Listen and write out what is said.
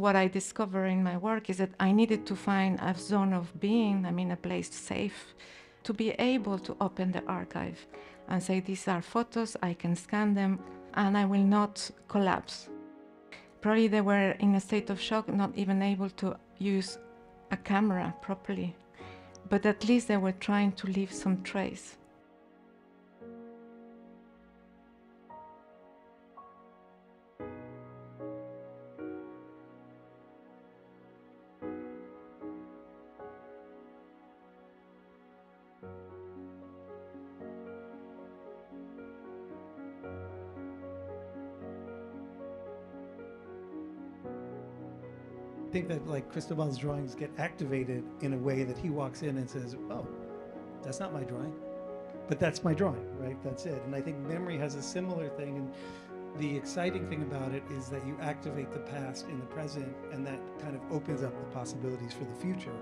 What I discover in my work is that I needed to find a zone of being, I mean a place safe, to be able to open the archive and say these are photos, I can scan them, and I will not collapse. Probably they were in a state of shock, not even able to use a camera properly, but at least they were trying to leave some trace. Think that like Cristobal's drawings get activated in a way that he walks in and says, "Oh, that's not my drawing, but that's my drawing, right? That's it." And I think memory has a similar thing. And the exciting thing about it is that you activate the past in the present, and that kind of opens up the possibilities for the future.